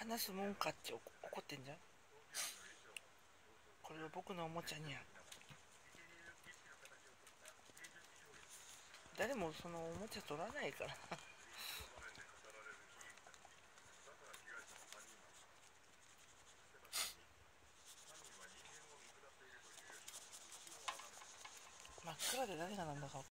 話すもんかって怒ってんじゃん。これは僕のおもちゃにゃ誰もそのおもちゃ取らないから。真っ暗で誰がなんだか